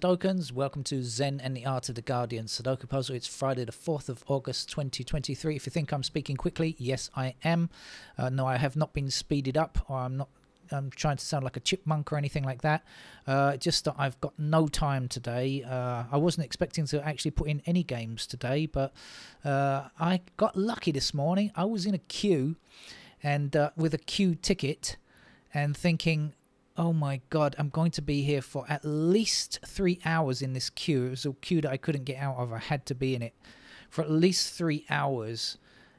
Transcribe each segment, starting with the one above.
Sudokans, welcome to Zen and the Art of the Guardian Sudoku Puzzle. It's Friday the 4th of August 2023. If you think I'm speaking quickly, yes I am. Uh, no, I have not been speeded up or I'm not I'm trying to sound like a chipmunk or anything like that. Uh, just that I've got no time today. Uh, I wasn't expecting to actually put in any games today, but uh, I got lucky this morning. I was in a queue and uh, with a queue ticket and thinking, oh my god, I'm going to be here for at least three hours in this queue. It was a queue that I couldn't get out of. I had to be in it for at least three hours.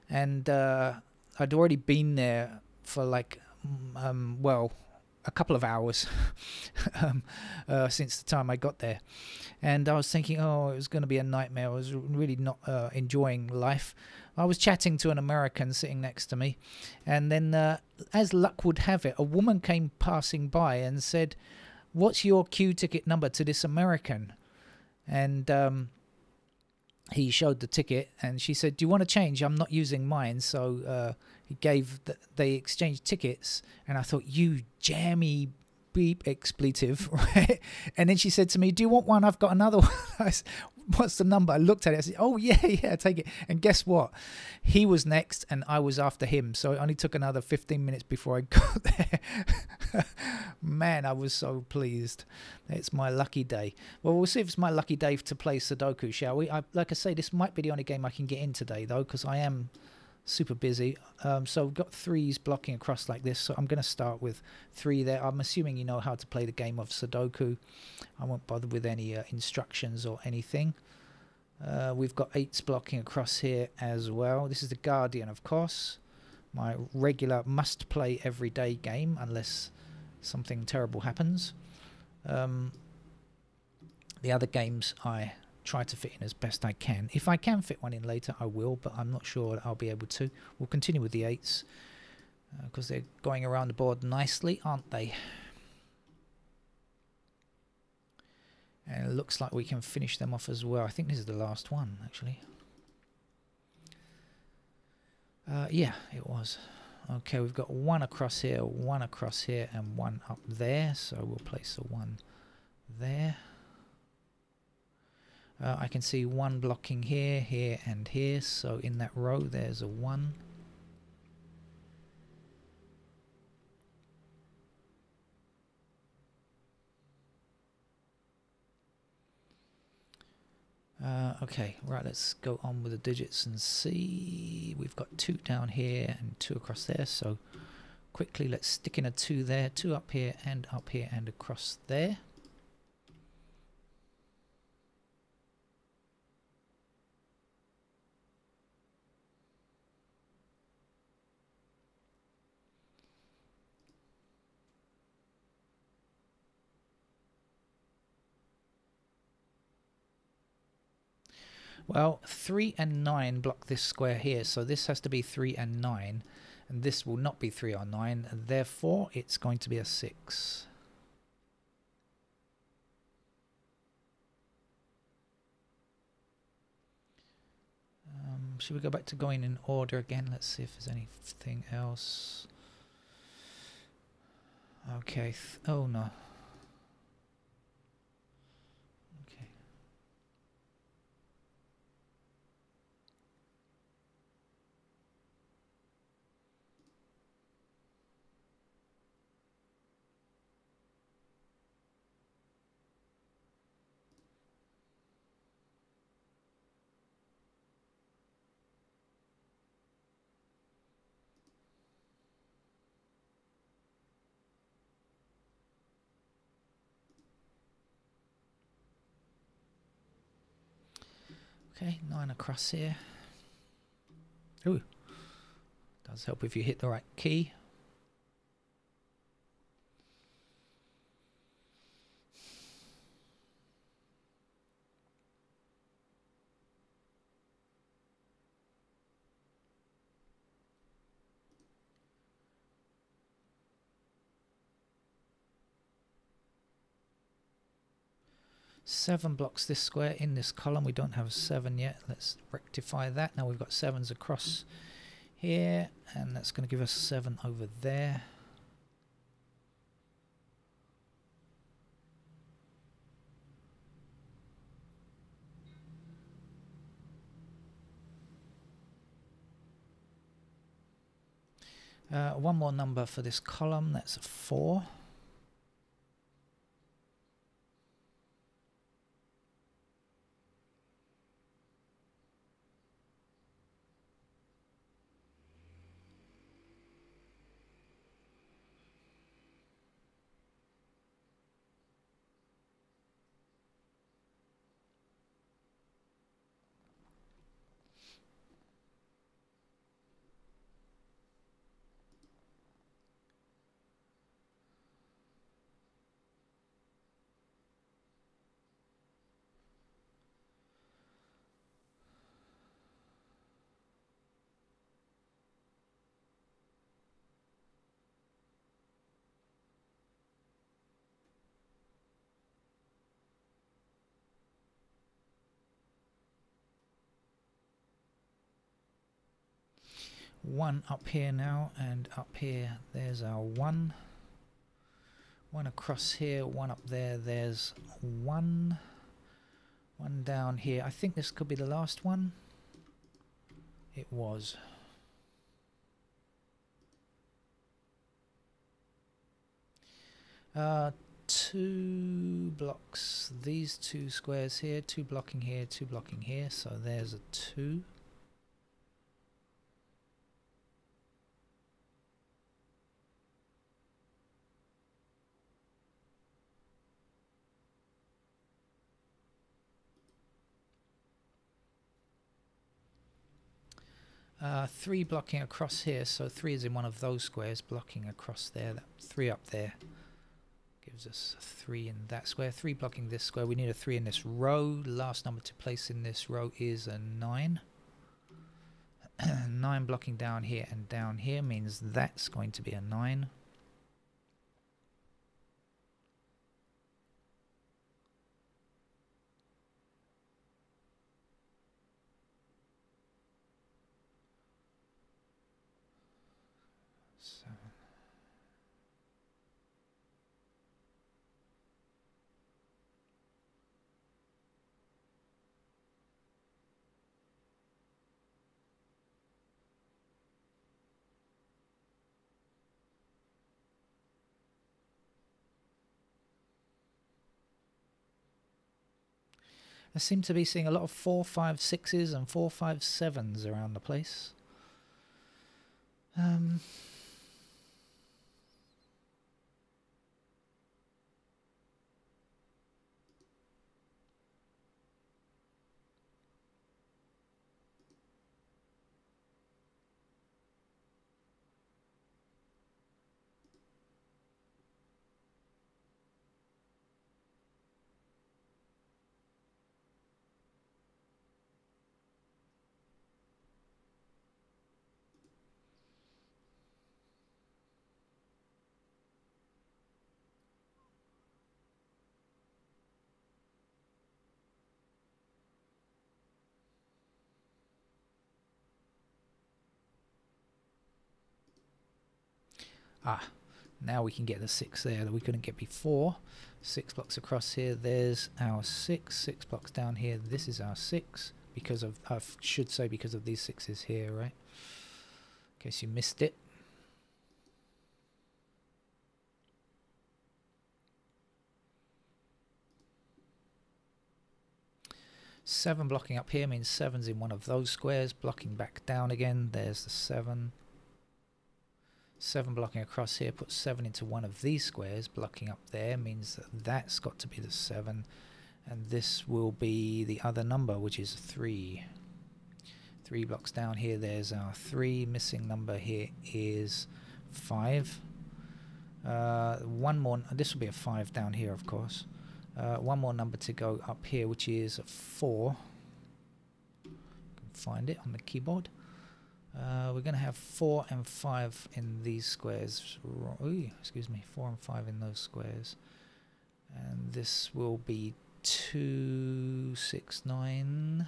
And uh, I'd already been there for like, um, well, a couple of hours um, uh, since the time I got there. And I was thinking, oh, it was going to be a nightmare. I was really not uh, enjoying life. I was chatting to an American sitting next to me, and then, uh, as luck would have it, a woman came passing by and said, "What's your queue ticket number to this American?" And um, he showed the ticket, and she said, "Do you want to change? I'm not using mine." So uh, he gave. The, they exchanged tickets, and I thought, "You jammy beep expletive, right? And then she said to me, "Do you want one? I've got another one." Said, what's the number? I looked at it. I said, oh, yeah, yeah, take it. And guess what? He was next and I was after him. So it only took another 15 minutes before I got there. Man, I was so pleased. It's my lucky day. Well, we'll see if it's my lucky day to play Sudoku, shall we? I, like I say, this might be the only game I can get in today, though, because I am super busy. Um, so I've got threes blocking across like this. So I'm going to start with three there. I'm assuming you know how to play the game of Sudoku. I won't bother with any uh, instructions or anything. Uh, we've got eights blocking across here as well. This is the Guardian, of course. My regular must-play everyday game, unless something terrible happens. Um, the other games I try to fit in as best I can. If I can fit one in later, I will, but I'm not sure I'll be able to. We'll continue with the eights because uh, they're going around the board nicely, aren't they? And it looks like we can finish them off as well. I think this is the last one, actually. Uh, yeah, it was. Okay, we've got one across here, one across here, and one up there. So we'll place the one there. Uh, I can see one blocking here, here, and here. So in that row, there's a one. Uh, okay, right, let's go on with the digits and see. We've got two down here and two across there, so quickly let's stick in a two there, two up here and up here and across there. Well, 3 and 9 block this square here, so this has to be 3 and 9, and this will not be 3 or 9, therefore it's going to be a 6. Um, should we go back to going in order again? Let's see if there's anything else. Okay, oh no. Okay, nine across here. Ooh, does help if you hit the right key. seven blocks this square in this column. We don't have a seven yet. Let's rectify that. Now we've got sevens across here and that's going to give us seven over there. Uh, one more number for this column. That's a four. One up here now and up here there's our one. One across here one up there there's one. One down here. I think this could be the last one. It was. Uh, two blocks. These two squares here two blocking here two blocking here. So there's a two Uh, three blocking across here, so three is in one of those squares, blocking across there. That three up there gives us a three in that square. Three blocking this square. We need a three in this row. Last number to place in this row is a nine. nine blocking down here and down here means that's going to be a nine. I seem to be seeing a lot of four, five, sixes and four, five, sevens around the place. Um, Ah, now we can get the six there that we couldn't get before. Six blocks across here, there's our six. Six blocks down here, this is our six. Because of, I should say because of these sixes here, right? In case you missed it. Seven blocking up here means seven's in one of those squares, blocking back down again. There's the seven. 7 blocking across here puts 7 into one of these squares. Blocking up there means that that's got to be the 7 and this will be the other number which is 3 3 blocks down here there's our 3 missing number here is 5 uh, one more this will be a 5 down here of course. Uh, one more number to go up here which is 4 find it on the keyboard uh, we're going to have 4 and 5 in these squares. Ooh, excuse me, 4 and 5 in those squares. And this will be 2, 6, 9.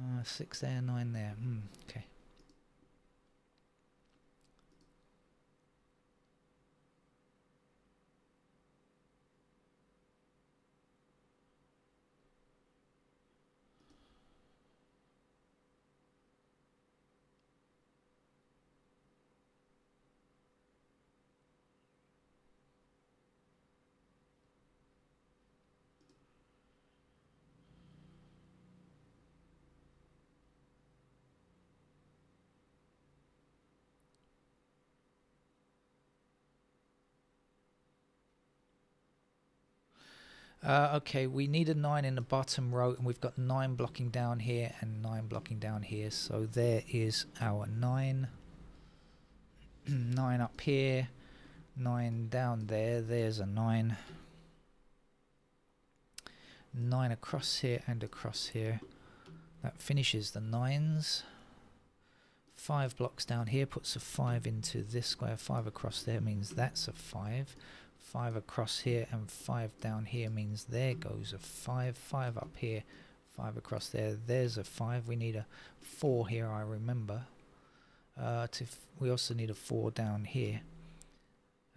Uh, 6 there, 9 there. Hmm, okay. Uh, okay, we need a 9 in the bottom row, and we've got 9 blocking down here and 9 blocking down here. So there is our 9. 9 up here, 9 down there, there's a 9. 9 across here and across here. That finishes the 9s. 5 blocks down here puts a 5 into this square. 5 across there means that's a 5. 5 across here and 5 down here means there goes a 5. 5 up here, 5 across there, there's a 5. We need a 4 here, I remember. Uh, to we also need a 4 down here.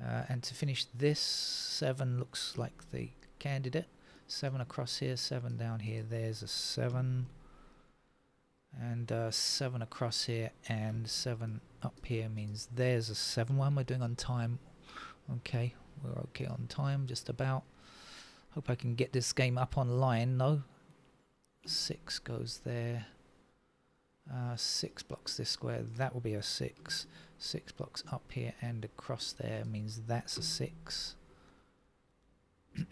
Uh, and to finish this, 7 looks like the candidate. 7 across here, 7 down here, there's a 7. And uh, 7 across here and 7 up here means there's a 7. What am I doing on time? Okay, we're okay on time, just about. Hope I can get this game up online. No. Six goes there. Uh, six blocks this square. That will be a six. Six blocks up here and across there means that's a six.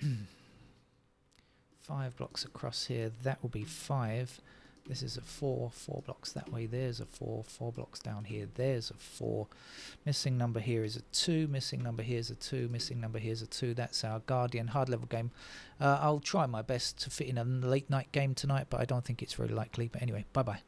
five blocks across here. That will be five. This is a 4, 4 blocks that way, there's a 4, 4 blocks down here, there's a 4. Missing number here is a 2, missing number here is a 2, missing number here is a 2. That's our Guardian hard level game. Uh, I'll try my best to fit in a late night game tonight, but I don't think it's very likely. But anyway, bye-bye.